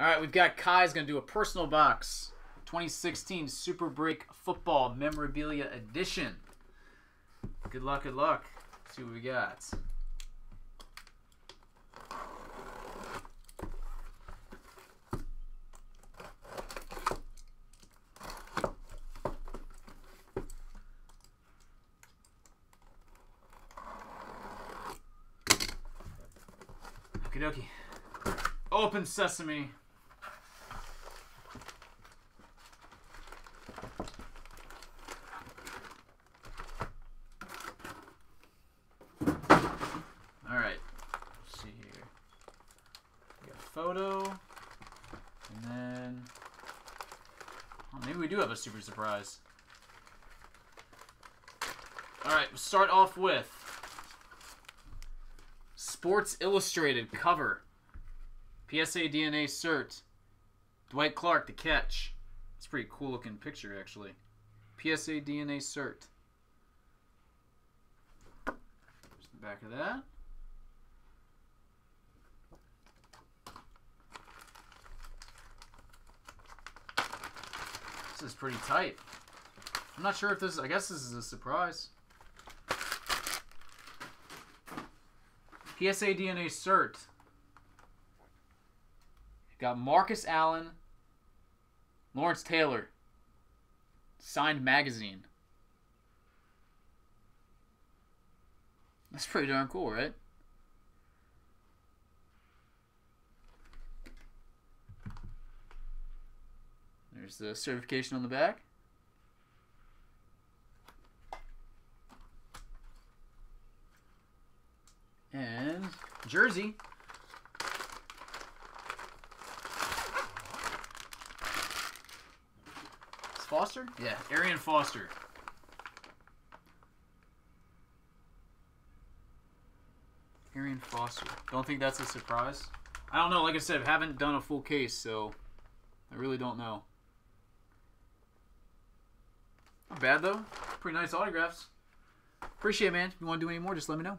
All right, we've got Kai's going to do a personal box. 2016 Super Break Football Memorabilia Edition. Good luck, good luck. Let's see what we got. Okie dokie. Open sesame. Alright. Let's see here. We got a photo. And then. Oh, maybe we do have a super surprise. Alright, we'll start off with Sports Illustrated cover. PSA DNA cert. Dwight Clark the catch. It's a pretty cool looking picture actually. PSA DNA cert. The back of that. Is pretty tight. I'm not sure if this I guess this is a surprise. PSA DNA cert. Got Marcus Allen, Lawrence Taylor, signed magazine. That's pretty darn cool, right? There's the certification on the back. And jersey. It's Foster? Yeah, Arian Foster. Arian Foster. Don't think that's a surprise. I don't know. Like I said, haven't done a full case, so I really don't know. Not bad though. Pretty nice autographs. Appreciate it, man. If you want to do any more, just let me know.